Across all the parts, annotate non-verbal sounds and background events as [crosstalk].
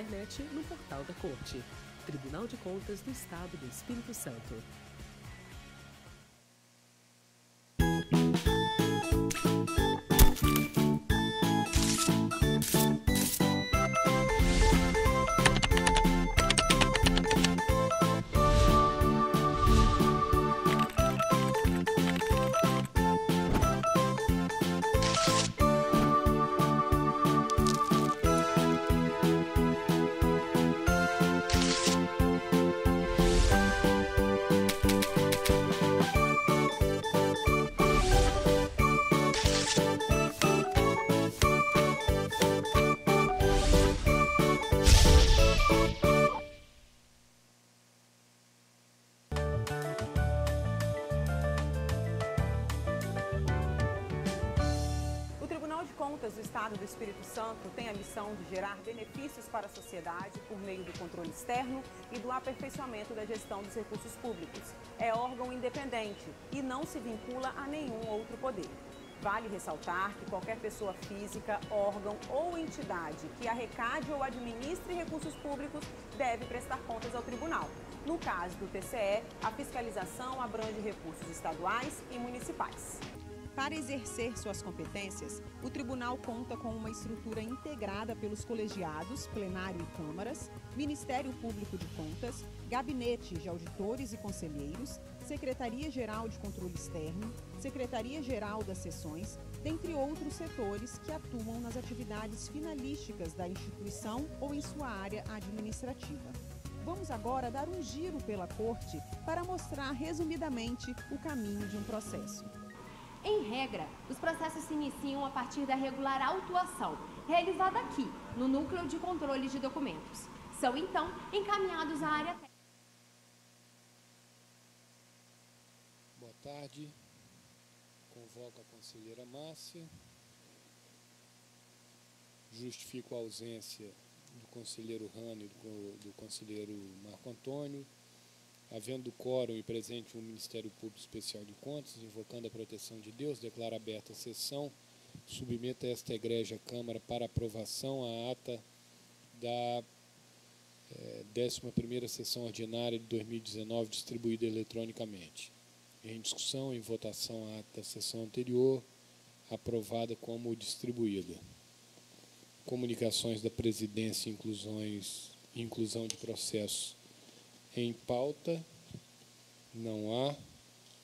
internet no portal da Corte. Tribunal de Contas do Estado do Espírito Santo. Contas do Estado do Espírito Santo tem a missão de gerar benefícios para a sociedade por meio do controle externo e do aperfeiçoamento da gestão dos recursos públicos. É órgão independente e não se vincula a nenhum outro poder. Vale ressaltar que qualquer pessoa física, órgão ou entidade que arrecade ou administre recursos públicos deve prestar contas ao tribunal. No caso do TCE, a fiscalização abrange recursos estaduais e municipais. Para exercer suas competências, o tribunal conta com uma estrutura integrada pelos colegiados, plenário e câmaras, Ministério Público de Contas, gabinete de auditores e conselheiros, Secretaria-Geral de Controle Externo, Secretaria-Geral das Sessões, dentre outros setores que atuam nas atividades finalísticas da instituição ou em sua área administrativa. Vamos agora dar um giro pela Corte para mostrar resumidamente o caminho de um processo. Em regra, os processos se iniciam a partir da regular autuação, realizada aqui, no Núcleo de Controle de Documentos. São, então, encaminhados à área técnica. Boa tarde. Convoco a conselheira Márcia. Justifico a ausência do conselheiro Rani e do, do conselheiro Marco Antônio havendo quórum e presente o Ministério Público Especial de Contas, invocando a proteção de Deus, declara aberta a sessão, submeta esta egrégia Câmara para aprovação a ata da é, 11ª sessão ordinária de 2019, distribuída eletronicamente. Em discussão, em votação a ata da sessão anterior, aprovada como distribuída. Comunicações da presidência inclusões, inclusão de processos em pauta, não há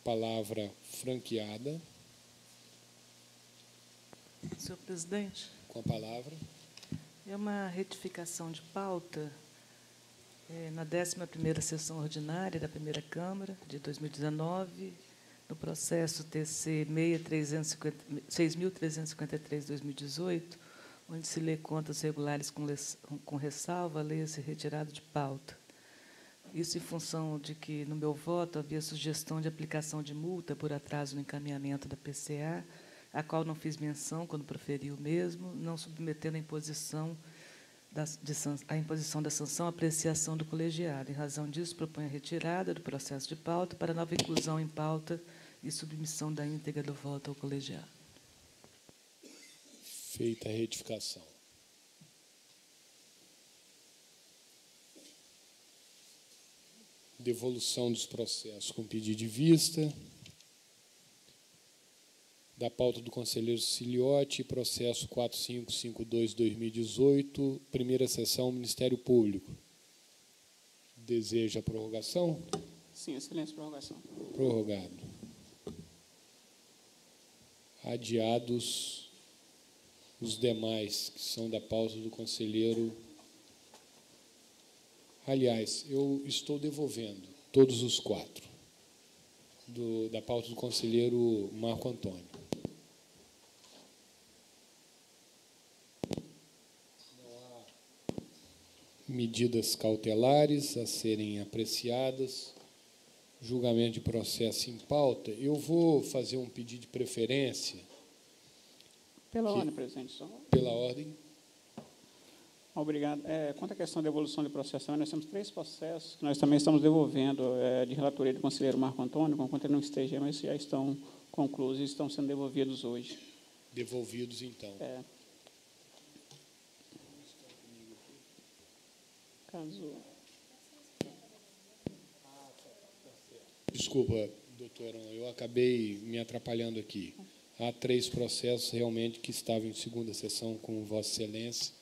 palavra franqueada. Senhor presidente. Com a palavra. É uma retificação de pauta é, na 11ª sessão ordinária da primeira Câmara de 2019, no processo TC 6.353-2018, onde se lê contas regulares com, com ressalva, leia-se retirado de pauta. Isso em função de que, no meu voto, havia sugestão de aplicação de multa por atraso no encaminhamento da PCA, a qual não fiz menção quando proferi o mesmo, não submetendo a imposição da, de, a imposição da sanção à apreciação do colegiado. Em razão disso, proponho a retirada do processo de pauta para nova inclusão em pauta e submissão da íntegra do voto ao colegiado. Feita a retificação. Devolução dos processos com pedido de vista, da pauta do conselheiro Ciliotti, processo 4552-2018, primeira sessão, Ministério Público. Deseja a prorrogação? Sim, excelência, prorrogação. Prorrogado. Adiados os demais, que são da pauta do conselheiro Aliás, eu estou devolvendo todos os quatro do, da pauta do conselheiro Marco Antônio. Não há medidas cautelares a serem apreciadas, julgamento de processo em pauta. Eu vou fazer um pedido de preferência. Pela que, ordem, presidente. Só. Pela ordem. Obrigado. É, quanto à questão da devolução de processo, nós temos três processos que nós também estamos devolvendo é, de relatoria do conselheiro Marco Antônio, com ele não esteja, mas já estão concluídos e estão sendo devolvidos hoje. Devolvidos, então. É. Caso... Desculpa, doutora, eu acabei me atrapalhando aqui. Há três processos realmente que estavam em segunda sessão com Vossa Excelência,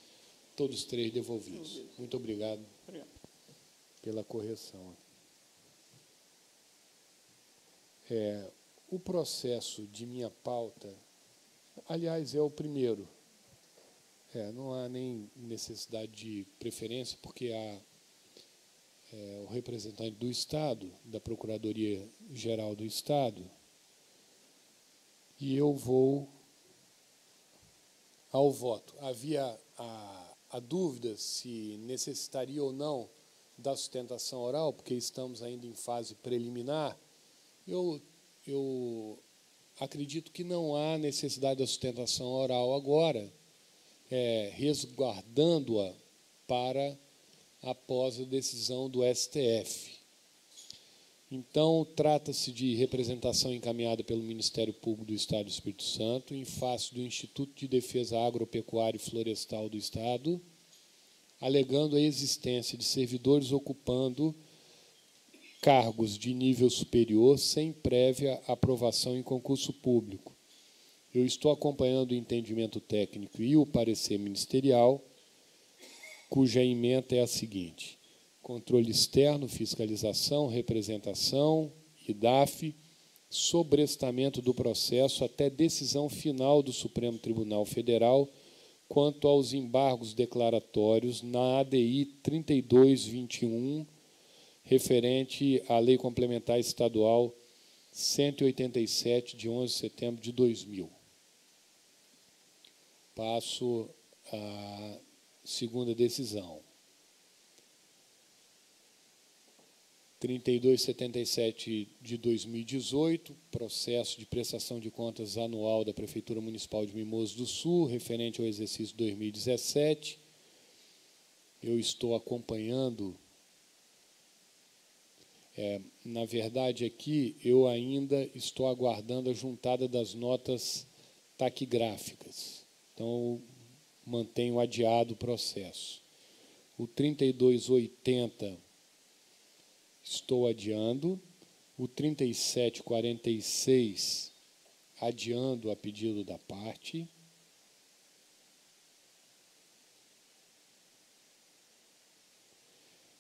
todos três devolvidos. Muito obrigado, Obrigado. pela correção. É, o processo de minha pauta, aliás, é o primeiro. É, não há nem necessidade de preferência, porque há é, o representante do Estado, da Procuradoria-Geral do Estado, e eu vou ao voto. Havia a, a dúvida se necessitaria ou não da sustentação oral, porque estamos ainda em fase preliminar. Eu, eu acredito que não há necessidade da sustentação oral agora, é, resguardando-a para após a decisão do STF. Então, trata-se de representação encaminhada pelo Ministério Público do Estado do Espírito Santo, em face do Instituto de Defesa Agropecuária e Florestal do Estado, alegando a existência de servidores ocupando cargos de nível superior sem prévia aprovação em concurso público. Eu estou acompanhando o entendimento técnico e o parecer ministerial, cuja emenda é a seguinte: controle externo, fiscalização, representação, IDAF, sobrestamento do processo até decisão final do Supremo Tribunal Federal quanto aos embargos declaratórios na ADI 3221, referente à Lei Complementar Estadual 187, de 11 de setembro de 2000. Passo à segunda decisão. 3277 de 2018, processo de prestação de contas anual da Prefeitura Municipal de Mimoso do Sul, referente ao exercício 2017. Eu estou acompanhando. É, na verdade, aqui eu ainda estou aguardando a juntada das notas taquigráficas. Então, mantenho adiado o processo. O 3280 estou adiando. O 3746, adiando a pedido da parte.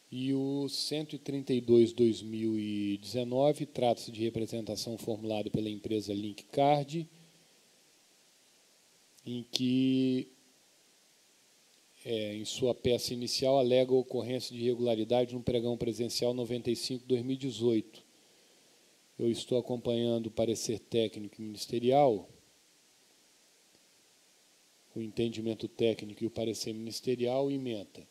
E o 132-2019 trata-se de representação formulada pela empresa Linkcard, em que é, em sua peça inicial, alega a ocorrência de irregularidade no pregão presencial 95-2018. Eu estou acompanhando o parecer técnico ministerial, o entendimento técnico e o parecer ministerial, ementa.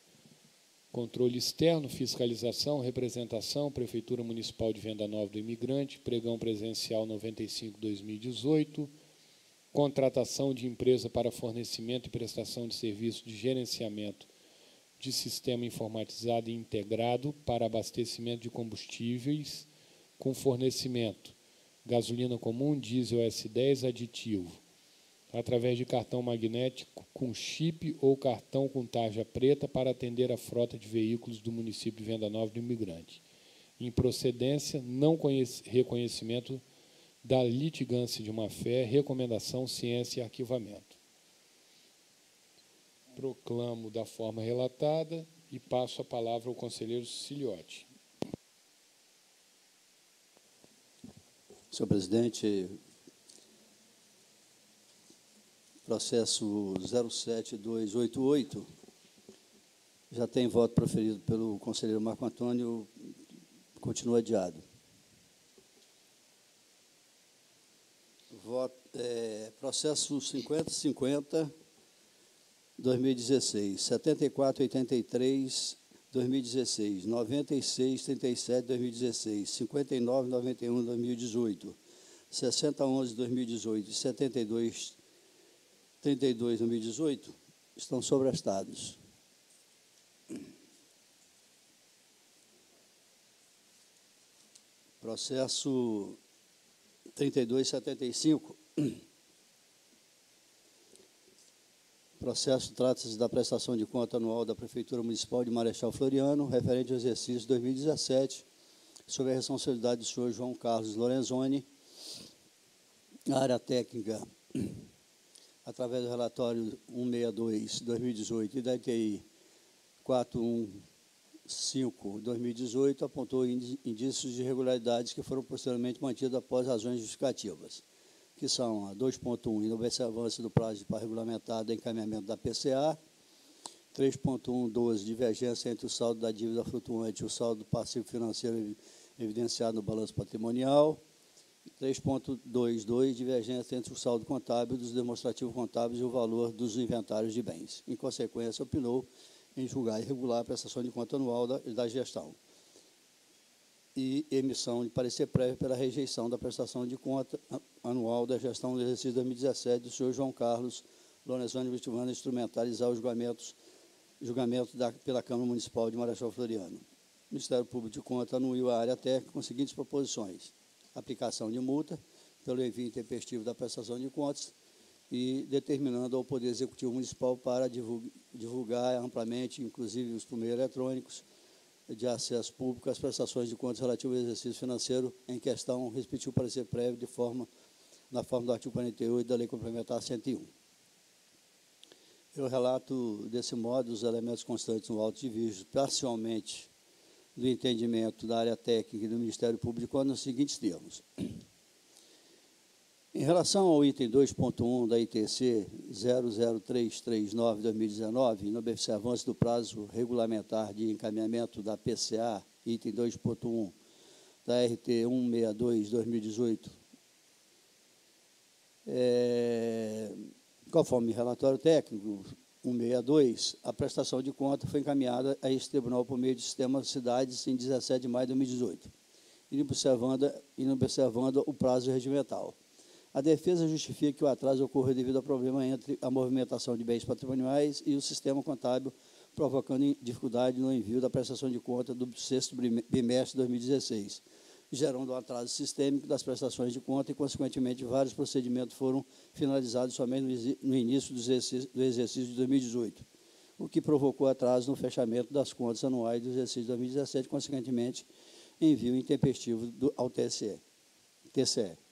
Controle externo, fiscalização, representação, Prefeitura Municipal de Venda Nova do Imigrante, pregão presencial 95-2018, contratação de empresa para fornecimento e prestação de serviço de gerenciamento de sistema informatizado e integrado para abastecimento de combustíveis com fornecimento gasolina comum, diesel S10 aditivo, através de cartão magnético com chip ou cartão com tarja preta para atender a frota de veículos do município de Venda Nova do Imigrante. Em procedência, não reconhecimento da litigância de uma fé, recomendação, ciência e arquivamento. Proclamo da forma relatada e passo a palavra ao conselheiro Ciliotti. Senhor presidente, processo 07288 já tem voto proferido pelo conselheiro Marco Antônio, continua adiado. Voto, é, processo 5050, 2016, 7483, 2016, 9637, 2016, 5991, 2018, 6011, 2018 e 72 32, 2018 estão sobrestados. Processo 3275. [clears throat] processo trata-se da prestação de conta anual da Prefeitura Municipal de Marechal Floriano, referente ao exercício 2017, sob a responsabilidade do senhor João Carlos Lorenzoni, área técnica, [clears throat] através do relatório 162-2018 e da ITI 415-2018, apontou indícios de irregularidades que foram posteriormente mantidos após razões justificativas que são a 2.1, inobservância do prazo para regulamentar do encaminhamento da PCA, 3.1.12, divergência entre o saldo da dívida flutuante e o saldo passivo financeiro evidenciado no balanço patrimonial, 3.22, divergência entre o saldo contábil dos demonstrativos contábeis e o valor dos inventários de bens. Em consequência, opinou em julgar irregular a prestação de conta anual da, da gestão e emissão de parecer prévio pela rejeição da prestação de conta anual da gestão do exercício 2017 do senhor João Carlos Lorenzoni Vitivano instrumentalizar os julgamentos, julgamento da, pela Câmara Municipal de Marechal Floriano. O Ministério Público de Conta anuiu a área técnica com as seguintes proposições. Aplicação de multa pelo envio intempestivo da prestação de contas e determinando ao Poder Executivo Municipal para divulgar amplamente, inclusive os primeiros eletrônicos, de acesso público às prestações de contas relativas ao exercício financeiro em questão, repetiu o parecer prévio de forma, na forma do artigo 48 da Lei Complementar 101. Eu relato, desse modo, os elementos constantes no auto de vídeo, parcialmente do entendimento da área técnica e do Ministério Público nos seguintes termos. Em relação ao item 2.1 da ITC 00339-2019, no observância do prazo regulamentar de encaminhamento da PCA, item 2.1 da RT 162-2018, é, conforme relatório técnico 162, a prestação de conta foi encaminhada a este tribunal por meio do sistema Cidades em 17 de maio de 2018, e observando, observando o prazo regimental. A defesa justifica que o atraso ocorra devido a problema entre a movimentação de bens patrimoniais e o sistema contábil, provocando dificuldade no envio da prestação de conta do sexto bimestre de 2016, gerando um atraso sistêmico das prestações de conta e, consequentemente, vários procedimentos foram finalizados somente no início do exercício de 2018, o que provocou atraso no fechamento das contas anuais do exercício de 2017, consequentemente, envio intempestivo do, ao TSE. TCE.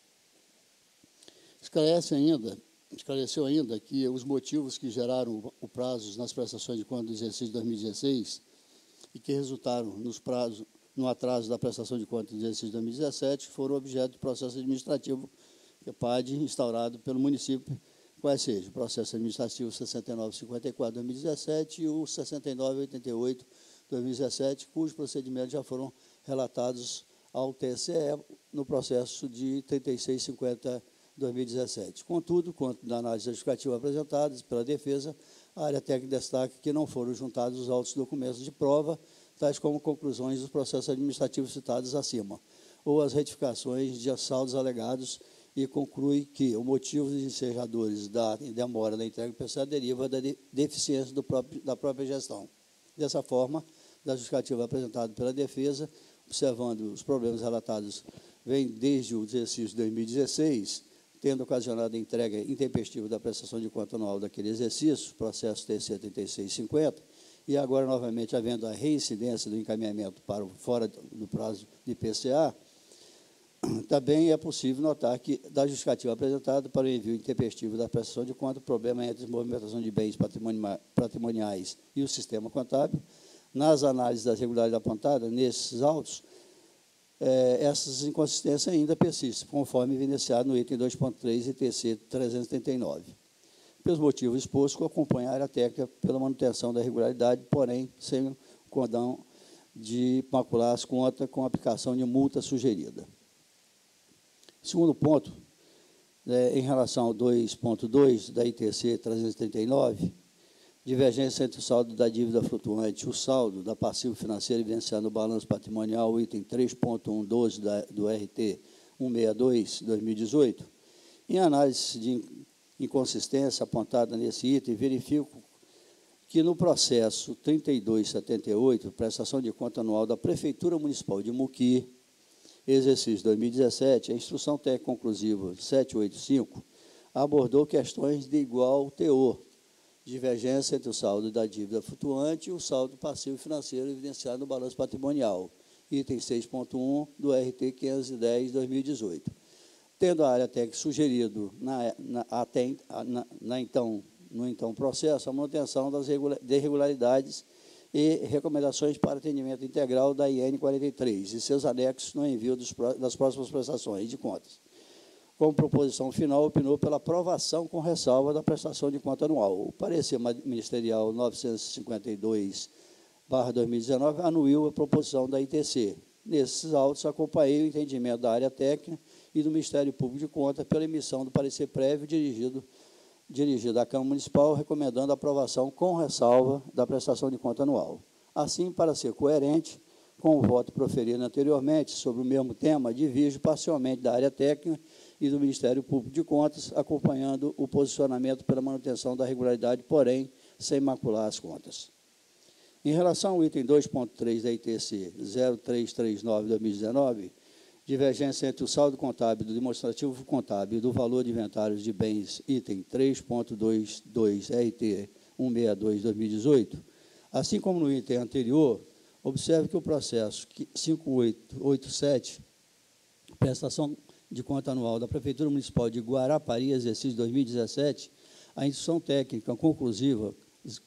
Esclarece ainda, esclareceu ainda que os motivos que geraram o prazo nas prestações de contas do exercício de 2016 e que resultaram nos prazos, no atraso da prestação de contas do exercício de 2017 foram objeto do processo administrativo que PAD instaurado pelo município, quais sejam o processo administrativo 6954-2017 e o 6988-2017, cujos procedimentos já foram relatados ao TSE no processo de 3650 2017. Contudo, quanto da análise justificativa apresentada pela defesa, a área técnica destaca que não foram juntados os autos documentos de prova, tais como conclusões dos processos administrativos citados acima, ou as retificações de assaltos alegados, e conclui que o motivo dos ensejadores da demora da entrega pessoal deriva da deficiência próprio, da própria gestão. Dessa forma, da justificativa apresentada pela defesa, observando os problemas relatados, vem desde o exercício de 2016, tendo ocasionado a entrega intempestiva da prestação de conta anual daquele exercício, processo TC 3650, e agora, novamente, havendo a reincidência do encaminhamento para fora do prazo de PCA, [clears throat] também é possível notar que, da justificativa apresentada para o envio intempestivo da prestação de conta, o problema entre a movimentação de bens patrimoniais e o sistema contábil, nas análises das regularidades apontadas, nesses autos, é, essas inconsistências ainda persistem, conforme evidenciado no item 2.3 e TC 339. Pelos motivos expostos, acompanha a área técnica pela manutenção da regularidade, porém, sem o cordão de macular as contas com aplicação de multa sugerida. Segundo ponto, é, em relação ao 2.2 da ITC 339, Divergência entre o saldo da dívida flutuante e o saldo da passivo financeira evidenciado no balanço patrimonial, item 3.112 do RT 162, 2018. Em análise de inconsistência apontada nesse item, verifico que no processo 3278, prestação de conta anual da Prefeitura Municipal de Muqui, exercício 2017, a instrução técnica conclusiva 785 abordou questões de igual teor, divergência entre o saldo da dívida flutuante e o saldo passivo financeiro evidenciado no balanço patrimonial, item 6.1 do RT 510-2018. Tendo a área técnica sugerido na, na, até, na, na, então, no então processo a manutenção das irregularidades e recomendações para atendimento integral da IN 43 e seus anexos no envio dos, das próximas prestações de contas como proposição final, opinou pela aprovação com ressalva da prestação de conta anual. O parecer ministerial 952-2019 anuiu a proposição da ITC. Nesses autos, acompanhei o entendimento da área técnica e do Ministério Público de Contas pela emissão do parecer prévio dirigido, dirigido à Câmara Municipal, recomendando a aprovação com ressalva da prestação de conta anual. Assim, para ser coerente com o voto proferido anteriormente sobre o mesmo tema, divijo parcialmente da área técnica e do Ministério Público de Contas, acompanhando o posicionamento pela manutenção da regularidade, porém, sem macular as contas. Em relação ao item 2.3 da ITC 0339-2019, divergência entre o saldo contábil do demonstrativo contábil do valor de inventários de bens, item 3.22 RT 162-2018, assim como no item anterior, observe que o processo 5887, prestação de conta anual da Prefeitura Municipal de Guarapari, exercício 2017, a instrução técnica conclusiva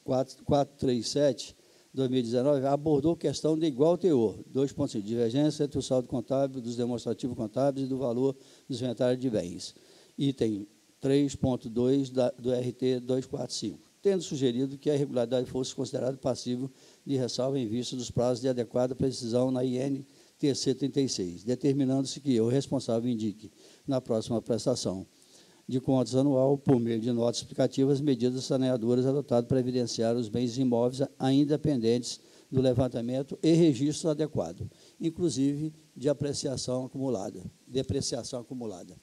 437 2019 abordou questão de igual teor, dois pontos de divergência entre o saldo contábil dos demonstrativos contábeis e do valor dos inventários de bens. Item 3.2 do RT 245, tendo sugerido que a irregularidade fosse considerada passível de ressalva em vista dos prazos de adequada precisão na IN TC 36, determinando-se que o responsável indique na próxima prestação de contas anual, por meio de notas explicativas, medidas saneadoras adotadas para evidenciar os bens imóveis ainda pendentes do levantamento e registro adequado, inclusive de apreciação acumulada, depreciação acumulada.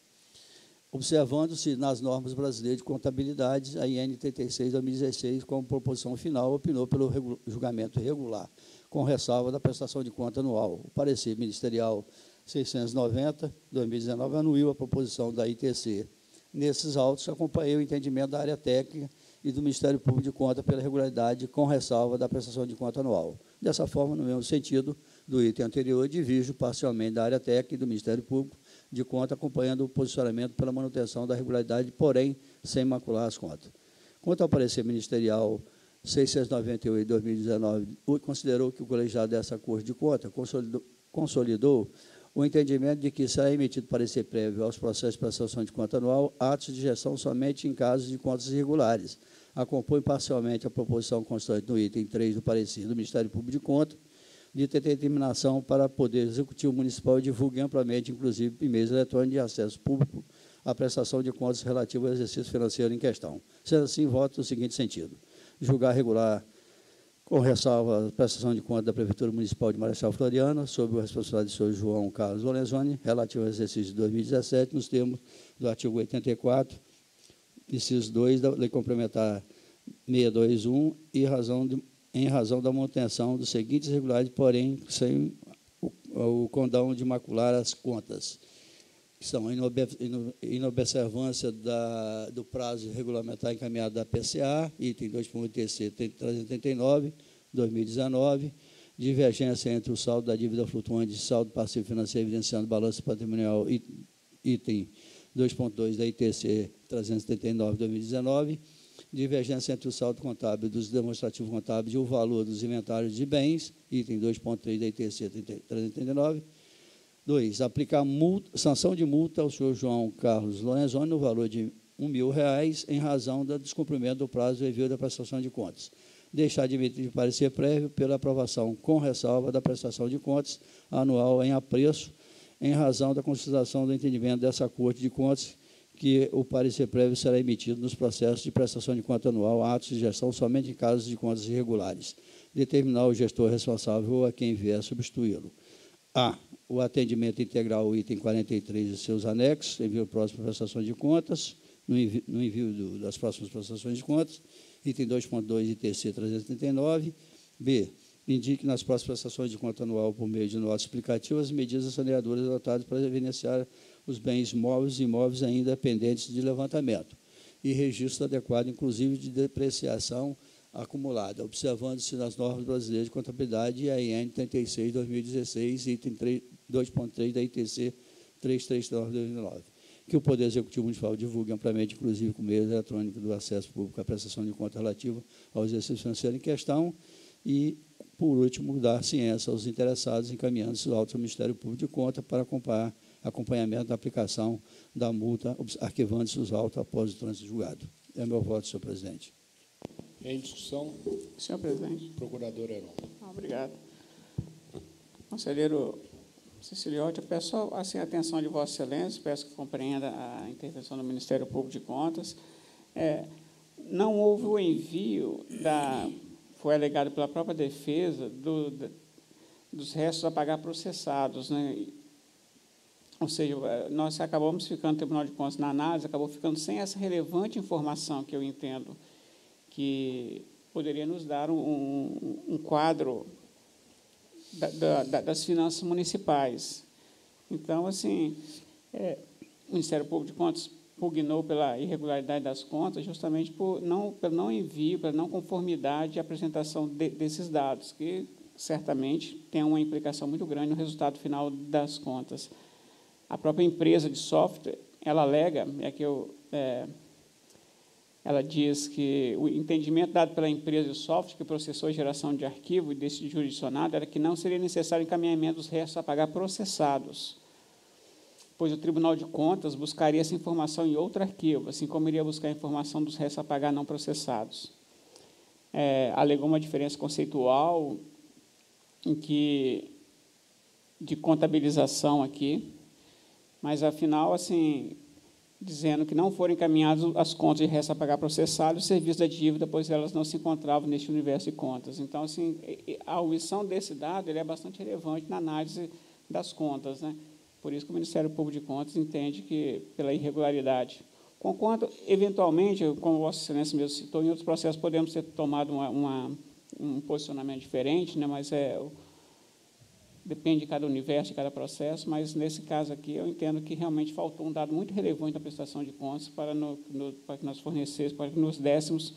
Observando-se nas normas brasileiras de contabilidade, a IN 36 2016, como proposição final, opinou pelo julgamento regular com ressalva da prestação de conta anual. O parecer ministerial 690, 2019, anuiu a proposição da ITC. Nesses autos, acompanhei o entendimento da área técnica e do Ministério Público de Conta pela regularidade, com ressalva da prestação de conta anual. Dessa forma, no mesmo sentido do item anterior, divijo parcialmente da área técnica e do Ministério Público de Conta, acompanhando o posicionamento pela manutenção da regularidade, porém, sem macular as contas. Quanto ao parecer ministerial 698 de 2019 considerou que o colegiado dessa Corte de Conta consolidou, consolidou o entendimento de que será emitido parecer prévio aos processos de prestação de conta anual atos de gestão somente em casos de contas irregulares. Acompanhe parcialmente a proposição constante no item 3 do parecer do Ministério Público de Contas de ter determinação para Poder Executivo Municipal divulgue amplamente, inclusive, em meios eletrônicos de acesso público à prestação de contas relativa ao exercício financeiro em questão. Sendo assim, voto no seguinte sentido julgar regular com ressalva a prestação de conta da Prefeitura Municipal de Marechal Floriano, sob a responsabilidade do senhor João Carlos Lorenzoni, relativo ao exercício de 2017, nos termos do artigo 84, inciso 2 da Lei Complementar 621, e razão de, em razão da manutenção dos seguintes irregularidades, porém, sem o, o condão de macular as contas são inobservância da, do prazo regulamentar encaminhado da PCA, item 2.TC 339, 2019, divergência entre o saldo da dívida flutuante e saldo passivo financeiro evidenciando balanço patrimonial, item 2.2 da ITC 379, 2019, divergência entre o saldo contábil dos demonstrativos contábeis e o valor dos inventários de bens, item 2.3 da ITC 339, 2. Aplicar multa, sanção de multa ao senhor João Carlos Lorenzoni no valor de um mil reais em razão do descumprimento do prazo envio da prestação de contas. Deixar de emitir de parecer prévio pela aprovação com ressalva da prestação de contas anual em apreço, em razão da consideração do entendimento dessa Corte de Contas que o parecer prévio será emitido nos processos de prestação de conta anual, atos de gestão, somente em casos de contas irregulares. Determinar o gestor responsável a quem vier substituí-lo. A o atendimento integral, item 43 e seus anexos, envio próximo prestações de contas, no envio, no envio do, das próximas prestações de contas, item 2.2 ITC 339, B, indique nas próximas prestações de conta anual, por meio de notas explicativas, medidas saneadoras adotadas para evidenciar os bens móveis e imóveis ainda pendentes de levantamento. e registro adequado, inclusive de depreciação acumulada, observando-se nas normas brasileiras de contabilidade e a IN 36 2016, item 2.3 da ITC 339 2009 que o Poder Executivo Municipal divulgue amplamente, inclusive com meio eletrônico do acesso público à prestação de conta relativa ao exercício financeiro em questão e, por último, dar ciência aos interessados, encaminhando esses autos ao Ministério Público de Conta para acompanhar acompanhamento da aplicação da multa, arquivando-se os autos após o trânsito julgado. É meu voto, senhor presidente. Em discussão? Senhor presidente. Procurador Heron. Obrigado. Conselheiro Ceciliote, eu peço assim, a atenção de Vossa Excelência, peço que compreenda a intervenção do Ministério Público de Contas. É, não houve o envio da, foi alegado pela própria defesa, do, da, dos restos a pagar processados. Né? Ou seja, é, nós acabamos ficando, o Tribunal de Contas, na análise, acabou ficando sem essa relevante informação que eu entendo que poderia nos dar um, um, um quadro da, da, das finanças municipais. Então, assim, é, o Ministério Público de Contas pugnou pela irregularidade das contas, justamente por não, pelo não envio, pela não conformidade à apresentação de, desses dados, que certamente tem uma implicação muito grande no resultado final das contas. A própria empresa de software, ela alega, é que eu é, ela diz que o entendimento dado pela empresa de software que processou a geração de arquivo e desse jurisdicionado era que não seria necessário encaminhamento dos restos a pagar processados, pois o Tribunal de Contas buscaria essa informação em outro arquivo, assim como iria buscar a informação dos restos a pagar não processados. É, alegou uma diferença conceitual em que de contabilização aqui, mas afinal assim dizendo que não foram encaminhadas as contas de resta a pagar processado e o serviço da dívida, pois elas não se encontravam neste universo de contas. Então, assim, a omissão desse dado é bastante relevante na análise das contas. Né? Por isso que o Ministério Público de Contas entende que, pela irregularidade, conquanto, eventualmente, como Vossa Excelência mesmo citou, em outros processos podemos ter tomado uma, uma, um posicionamento diferente, né? mas é depende de cada universo, de cada processo, mas nesse caso aqui eu entendo que realmente faltou um dado muito relevante na prestação de contas para, no, no, para que nós fornecêssemos, para que nos dessemos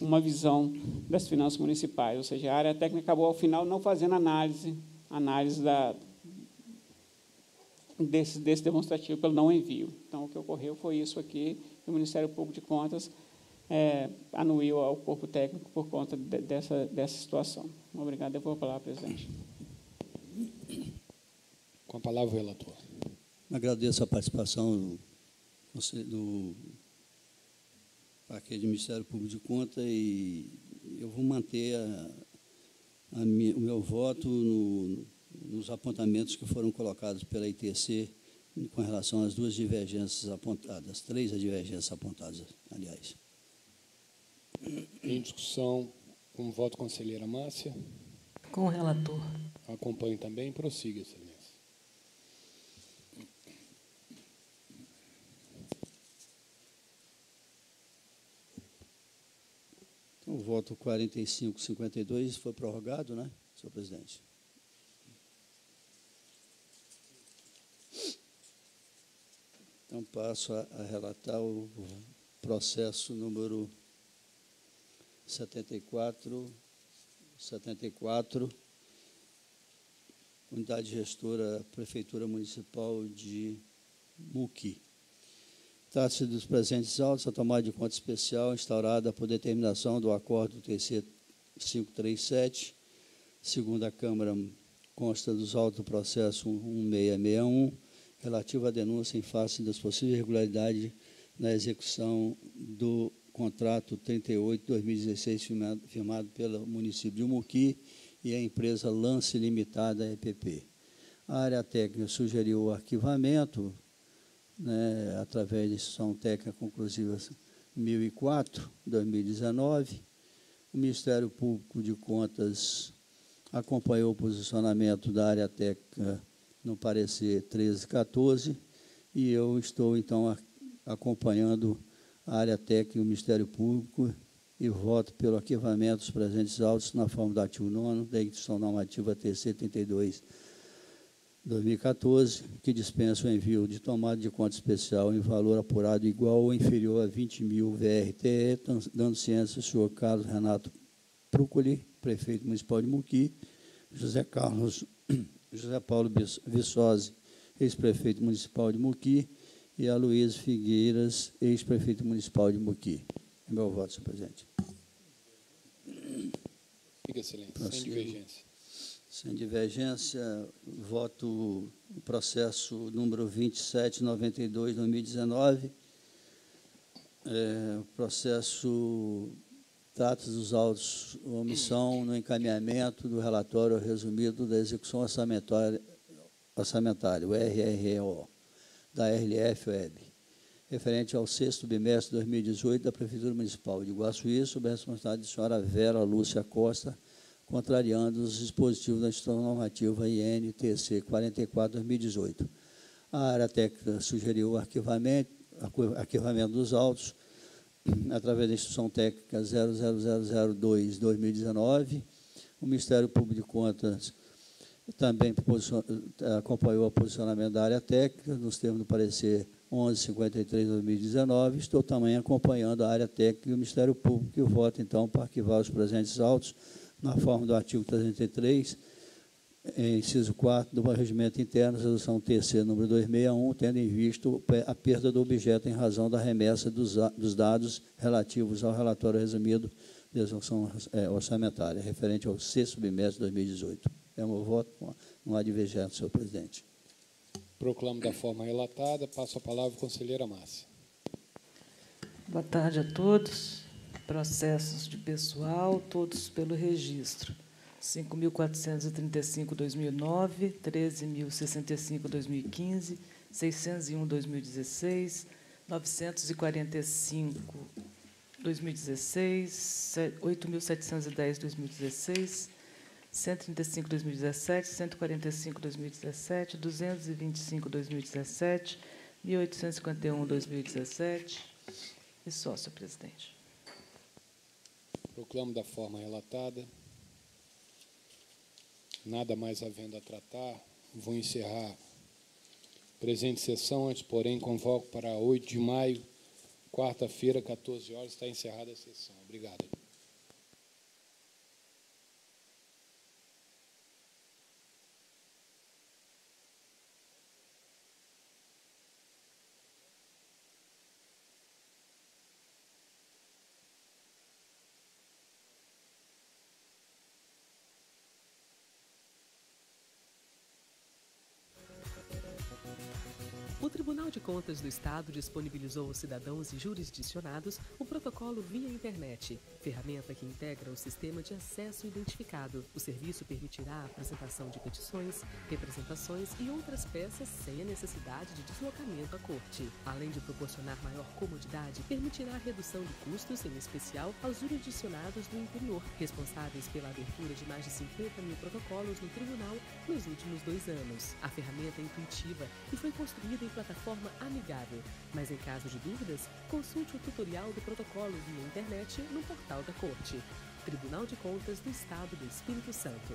uma visão das finanças municipais, ou seja, a área técnica acabou ao final não fazendo análise, análise da, desse, desse demonstrativo pelo não envio. Então, o que ocorreu foi isso aqui, o Ministério Público de Contas é, anuiu ao corpo técnico por conta de, dessa, dessa situação. Obrigado. Devolvo a palavra, presidente. Com a palavra o relator. Agradeço a participação do, do paquete do Ministério Público de Conta e eu vou manter a, a minha, o meu voto no, nos apontamentos que foram colocados pela ITC com relação às duas divergências apontadas, três divergências apontadas, aliás. Em discussão, com o voto, conselheira Márcia. Com o relator. Acompanho também. Prossiga, excelência. Então, o voto 4552 foi prorrogado, né, senhor presidente? Então, passo a, a relatar o processo número 74, 74, Unidade Gestora Prefeitura Municipal de Muqui. Trata-se dos presentes autos, a tomada de conta especial instaurada por determinação do acordo TC 537, segunda Câmara consta dos autos do processo 1661, relativo à denúncia em face das possíveis irregularidades na execução do contrato 38-2016 firmado, pelo município de Umuqui e a empresa Lance Limitada EPP. A área técnica sugeriu o arquivamento, né, através de decisão técnica conclusiva 1004, 2019. O Ministério Público de Contas acompanhou o posicionamento da área técnica no parecer 1314 e eu estou, então, acompanhando a área técnica e o Ministério Público e voto pelo arquivamento dos presentes autos na forma do artigo 9 da edição normativa TC 32 2014, que dispensa o envio de tomada de conta especial em valor apurado igual ou inferior a 20 mil VRTE, dando ciência ao senhor Carlos Renato Procoli, prefeito municipal de Muqui, José Carlos [clears throat] José Paulo Viçosi, ex-prefeito municipal de Muqui, e a Luiz Figueiras, ex-prefeito municipal de Muqui. É meu voto, senhor presidente. Fica excelência, sem divergência. Sem divergência, voto o processo número 2792, 2019. É, processo trata dos autos omissão no encaminhamento do relatório resumido da execução orçamentária, orçamentária o RRO, da RLF Web, referente ao sexto bimestre de 2018 da Prefeitura Municipal de Iguaçuí, sob a responsabilidade da senhora Vera Lúcia Costa, contrariando os dispositivos da instituição normativa INTC 44-2018. A área técnica sugeriu o arquivamento, arquivamento dos autos [clears throat] através da Instituição Técnica 00002-2019. O Ministério Público de Contas também acompanhou o posicionamento da área técnica, nos termos do parecer 1153-2019. Estou também acompanhando a área técnica e o Ministério Público, que vota, então, para arquivar os presentes autos na forma do artigo 303, inciso 4 do Regimento Interno, resolução TC número 261, tendo em vista a perda do objeto em razão da remessa dos, dos dados relativos ao relatório resumido de execução é, orçamentária, referente ao sexto bimestre de 2018. É o meu voto, não há divergência, senhor presidente. Proclamo da forma relatada. Passo a palavra à conselheira Márcia. Boa tarde a todos processos de pessoal, todos pelo registro. 5.435 2009, 13.065 2015, 601 2016, 945 2016, 8.710 2016, 135 2017, 145 2017, 225 2017, 1.851 2017 e só, senhor presidente. Proclamo da forma relatada. Nada mais havendo a tratar, vou encerrar presente sessão, antes, porém, convoco para 8 de maio, quarta-feira, 14 horas, está encerrada a sessão. Obrigado. Tribunal de Contas do Estado disponibilizou aos cidadãos e jurisdicionados o protocolo via internet, ferramenta que integra o sistema de acesso identificado. O serviço permitirá a apresentação de petições, representações e outras peças sem a necessidade de deslocamento à corte. Além de proporcionar maior comodidade, permitirá a redução de custos, em especial aos jurisdicionados do interior, responsáveis pela abertura de mais de 50 mil protocolos no tribunal nos últimos dois anos. A ferramenta é intuitiva e foi construída em plataforma amigável, mas em caso de dúvidas, consulte o tutorial do protocolo via internet no portal da Corte. Tribunal de Contas do Estado do Espírito Santo.